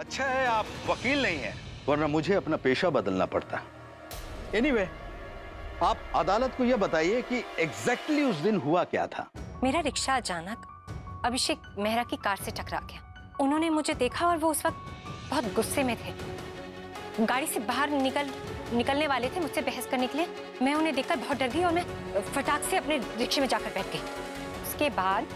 अच्छा है आप वकील नहीं है। वरना मुझे अपना पेशा बदलना पड़ता। एनीवे anyway, आप अदालत को यह बताइए कि एग्जैक्टली exactly उस दिन हुआ क्या था। मेरा रिक्शा अचानक अभिषेक मेहरा की कार से टकरा गया। उन्होंने मुझे देखा और वो उस वक्त बहुत गुस्से में थे। गाड़ी से बाहर निकल निकलने वाले थे मुझसे बहस करने के लिए। मैं उन्हें देखकर बहुत डर गई और मैं फटाक से अपने रिक्शे में जाकर बैठ गई। उसके बाद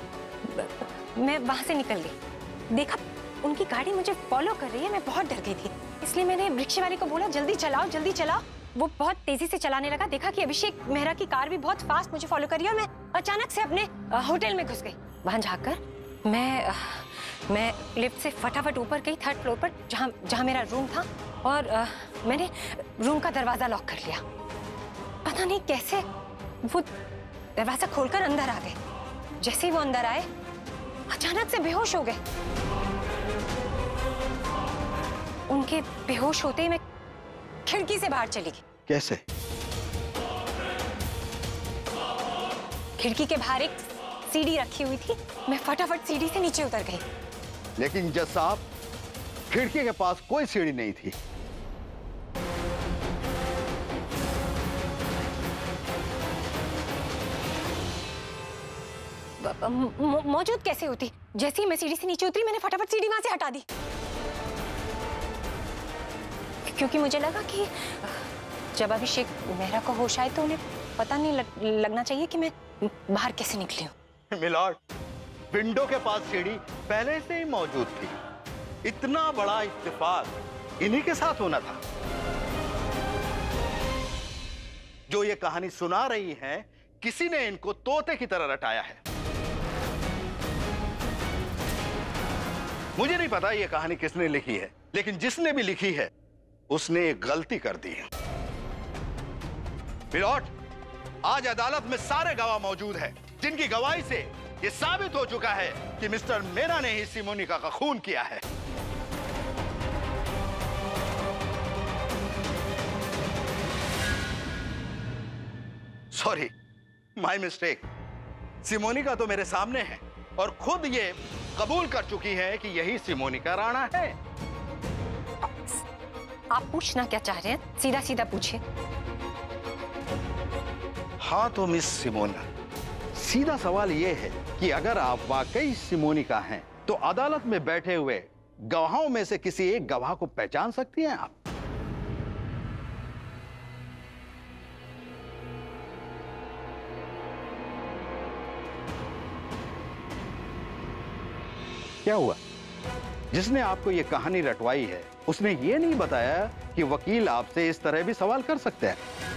मैं वहाँ से निकल गई। देखा उनकी गाड़ी मुझे फॉलो कर रही है, मैं बहुत डर गई थी। इसलिए मैंने रिक्शे वाले को बोला, जल्दी चलाओ जल्दी चलाओ। वो बहुत तेज़ी से चलाने लगा, देखा कि अभिषेक मेहरा की कार भी बहुत फास्ट मुझे फॉलो कर रही है मैं अचानक से अपने होटल में घुस गई। वहाँ जाकर मैं मैं लिफ्ट से फटाफट ऊपर गई थर्ड फ्लोर पर, जहाँ जहाँ मेरा रूम था और मैंने रूम का दरवाज़ा लॉक कर लिया। पता नहीं कैसे वो दरवाज़ा खोलकर अंदर आ गए। जैसे ही वो अंदर आए, अचानक से बेहोश हो गए। उनके बेहोश होते ही मैं खिड़की से बाहर चली गई। कैसे? खिड़की के बाहर एक सीढ़ी रखी हुई थी। मैं फटाफट सीढ़ी से नीचे उतर गई। लेकिन जज साहब खिड़की के पास कोई सीढ़ी नहीं थी। मौजूद कैसे होती? जैसे ही मैं सीढ़ी से नीचे उतरी मैंने फटाफट सीढ़ी वहाँ से हटा दी। क्योंकि मुझे लगा कि जब अभिषेक मेहरा को होश आए तो उन्हें पता नहीं लग, लगना चाहिए कि मैं बाहर कैसे निकली हूँ। मिलॉर्ड विंडो के पास सीढ़ी पहले से ही मौजूद थी। इतना बड़ा इत्तेफाक इन्हीं के साथ होना था। जो ये कहानी सुना रही है किसी ने इनको तोते की तरह रटाया है। मुझे नहीं पता ये कहानी किसने लिखी है लेकिन जिसने भी लिखी है उसने एक गलती कर दी है। मिलॉट आज अदालत में सारे गवाह मौजूद हैं, जिनकी गवाही से यह साबित हो चुका है कि मिस्टर मेरा ने ही सिमोनिका का खून किया है। Sorry, my mistake. सिमोनिका तो मेरे सामने है और खुद ये कबूल कर चुकी है कि यही सिमोनिका राणा है। आप पूछना क्या चाह रहे हैं? सीधा सीधा पूछिए। हाँ तो मिस सिमोना, सीधा सवाल यह है कि अगर आप वाकई सिमोनिका हैं तो अदालत में बैठे हुए गवाहों में से किसी एक गवाह को पहचान सकती हैं आप? क्या हुआ? जिसने आपको ये कहानी रटवाई है, उसने ये नहीं बताया कि वकील आपसे इस तरह भी सवाल कर सकते हैं।